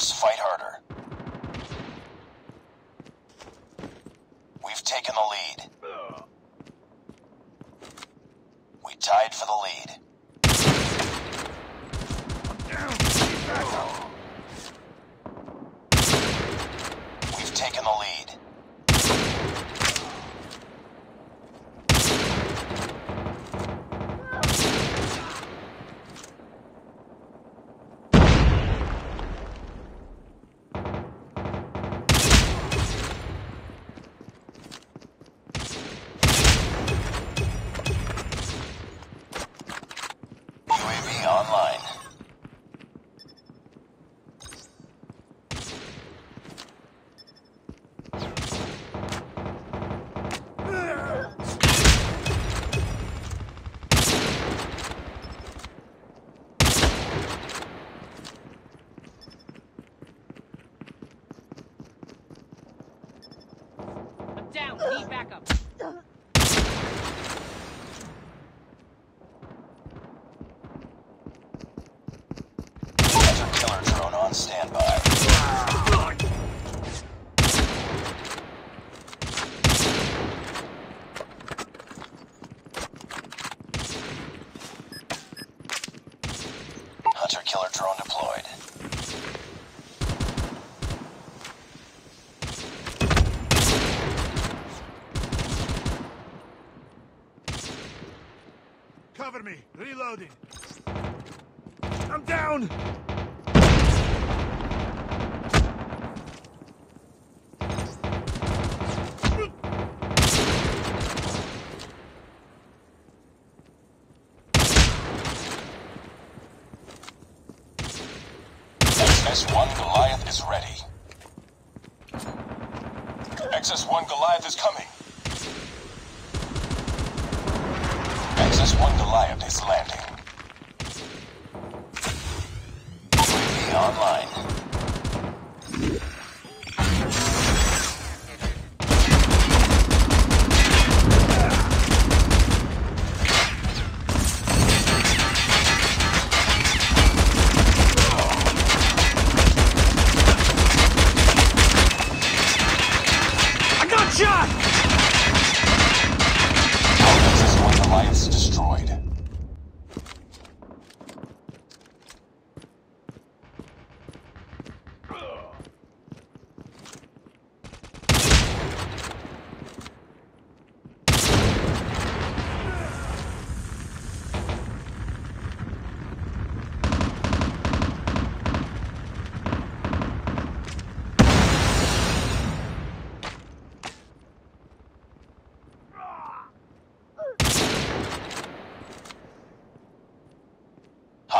close. Fight harder. We've taken the lead. We tied for the lead. We've taken the lead. On standby. Hunter killer drone deployed. Cover me. Reloading. I'm down. XS-1 Goliath is ready. XS-1 Goliath is coming. XS-1 Goliath is landing. Online.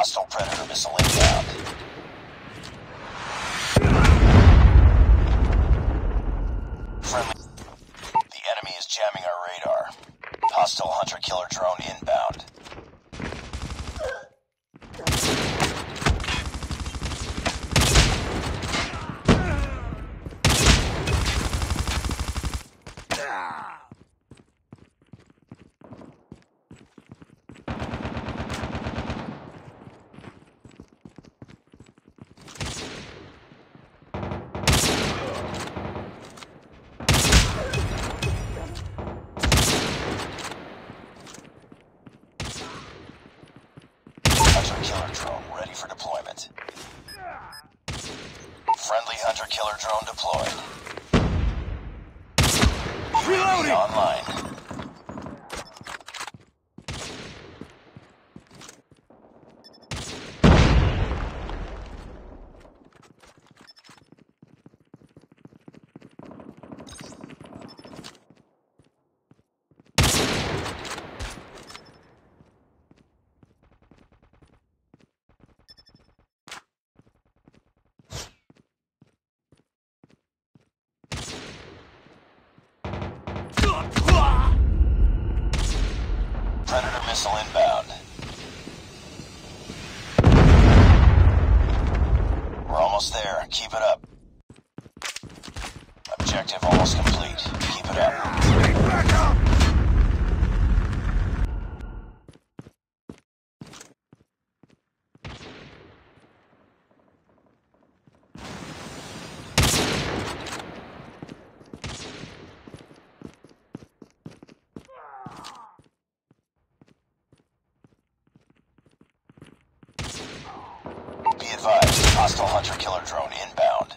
Hostile Predator missile inbound. Friendly. The enemy is jamming our radar. Hostile hunter killer drone inbound. Hunter killer drone ready for deployment. Friendly hunter killer drone deployed. Reloading. Online. Predator missile inbound. We're almost there. Keep it up. Objective almost complete. Keep it up. Back up. Be advised, hostile hunter-killer drone inbound.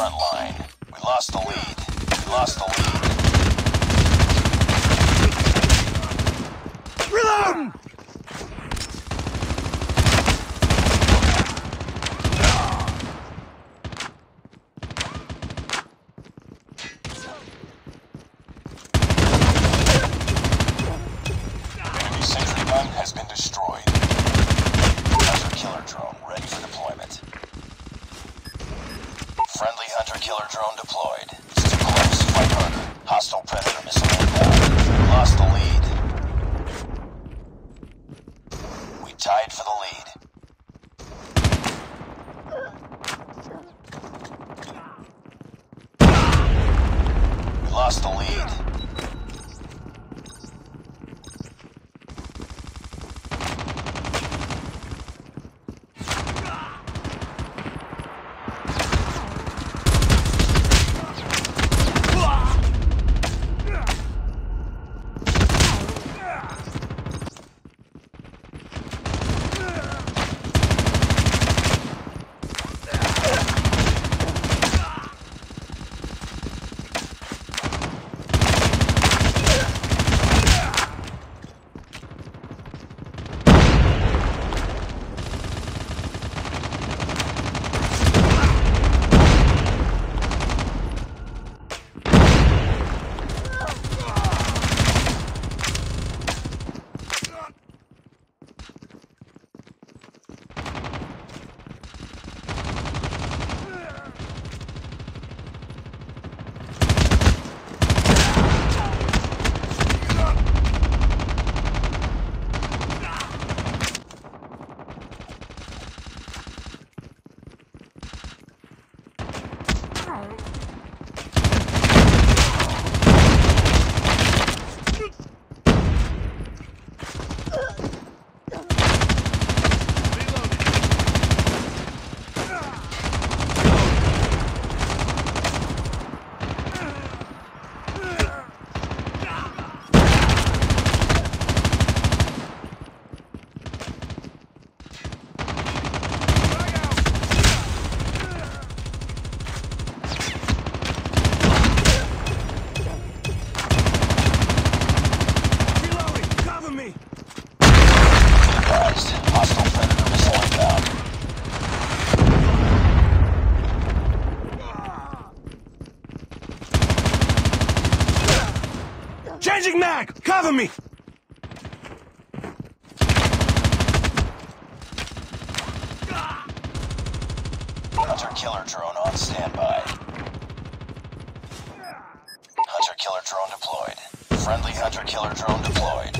Front line. We lost the lead. We lost the lead. Reload! Me! Hunter killer drone on standby. Hunter killer drone deployed. Friendly hunter killer drone deployed.